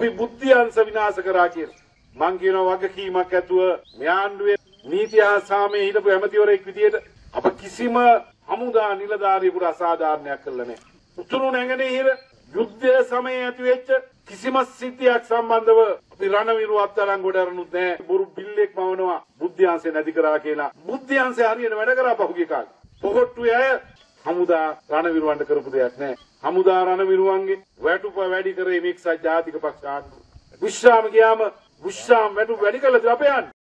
අපි බුද්ධියංශ විනාශ කරා කියලා. මං කියනවා වගකීමක් ඇතුව මේ ආණ්ඩුවේ නීති හා සාමයේ හිටපු ඇමතිවරයෙක් විදියට අප කිසිම හමුදා නිලධාරියෙකුට අසාධාරණයක් කළා නැහැ. උතුරු නැගෙනහිර යුද්ධය සමයේ ඇති වෙච්ච කිසිම සිද්ධියක් සම්බන්ධව අපි රණවිරු අත්අඩංගුවට අරනුත් නැහැ. බොරු බිල්ලෙක් මවනවා බුද්ධ්‍යංශය නැති කරා කියලා. බුද්ධ්‍යංශය හරියට වැඩ කරා පහුගිය කාලේ. පොහොට්ටුවේ අය හමුදා රණවිරුවන්ට කරපු දෙයක් නැහැ. හමුදා රණවිරුවන්ගේ වැටුප වැඩි කරේ මික්සත් ජාතික පක්ෂ ආණ්ඩුව. විශ්‍රාම ගියාම විශ්‍රාම වැටුප වැඩි කළද අපේ ආණ්ඩුව?